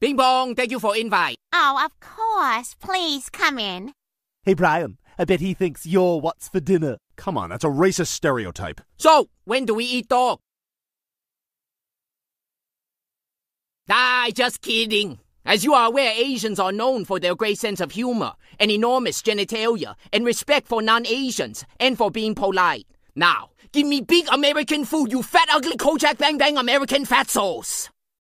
Bing bong, thank you for invite. Oh, of course. Please come in. Hey, Brian, I bet he thinks you're what's for dinner. Come on, that's a racist stereotype. So, when do we eat dog? Ah, just kidding. As you are aware, Asians are known for their great sense of humor, and enormous genitalia, and respect for non-Asians, and for being polite. Now, give me big American food, you fat, ugly Kojak Bang Bang American fat sauce.